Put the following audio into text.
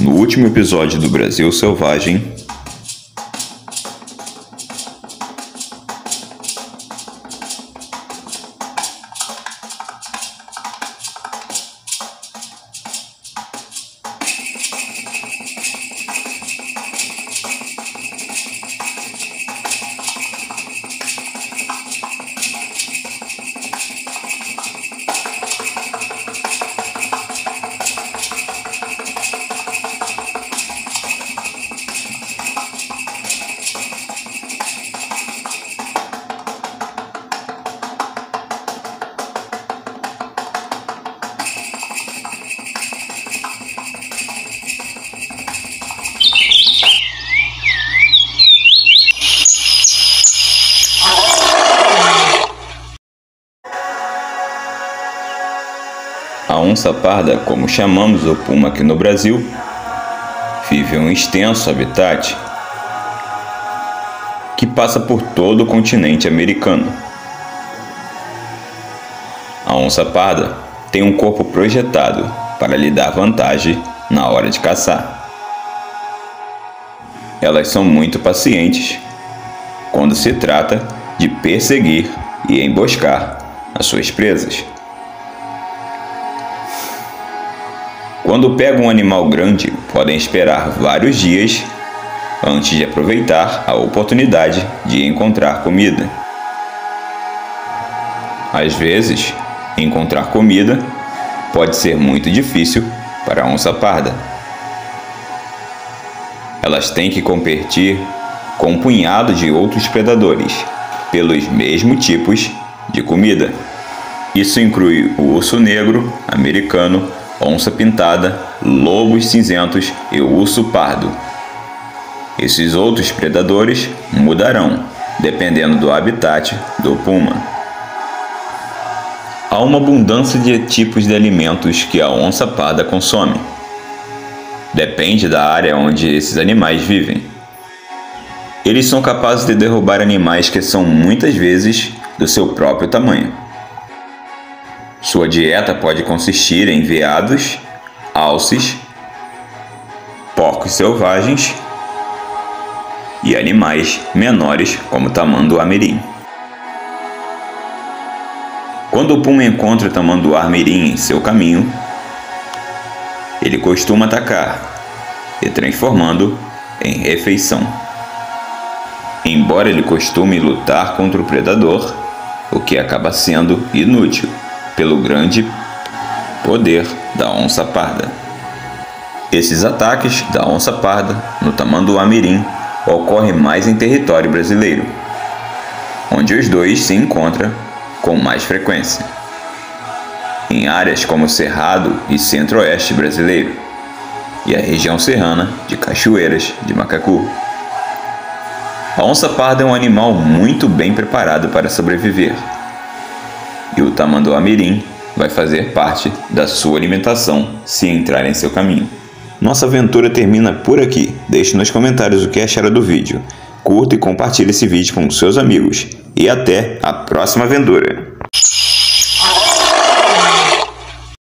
No último episódio do Brasil Selvagem, A onça parda, como chamamos o puma aqui no Brasil, vive um extenso habitat que passa por todo o continente americano. A onça parda tem um corpo projetado para lhe dar vantagem na hora de caçar. Elas são muito pacientes quando se trata de perseguir e emboscar as suas presas. Quando pegam um animal grande, podem esperar vários dias antes de aproveitar a oportunidade de encontrar comida. Às vezes, encontrar comida pode ser muito difícil para a onça parda. Elas têm que competir com um punhado de outros predadores pelos mesmos tipos de comida. Isso inclui o urso negro americano onça pintada, lobos cinzentos e urso pardo. Esses outros predadores mudarão, dependendo do habitat do puma. Há uma abundância de tipos de alimentos que a onça parda consome. Depende da área onde esses animais vivem. Eles são capazes de derrubar animais que são muitas vezes do seu próprio tamanho. Sua dieta pode consistir em veados, alces, porcos selvagens e animais menores como tamanduá-mirim. Quando o puma encontra tamanduá-mirim em seu caminho, ele costuma atacar e transformando em refeição. Embora ele costume lutar contra o predador, o que acaba sendo inútil pelo grande poder da onça parda. Esses ataques da onça parda no tamanduá-mirim ocorrem mais em território brasileiro, onde os dois se encontram com mais frequência. Em áreas como Cerrado e Centro-Oeste brasileiro, e a região serrana de Cachoeiras de Macacu. A onça parda é um animal muito bem preparado para sobreviver e o tamanduá-mirim vai fazer parte da sua alimentação se entrar em seu caminho. Nossa aventura termina por aqui. Deixe nos comentários o que acharam do vídeo. Curta e compartilhe esse vídeo com seus amigos. E até a próxima aventura!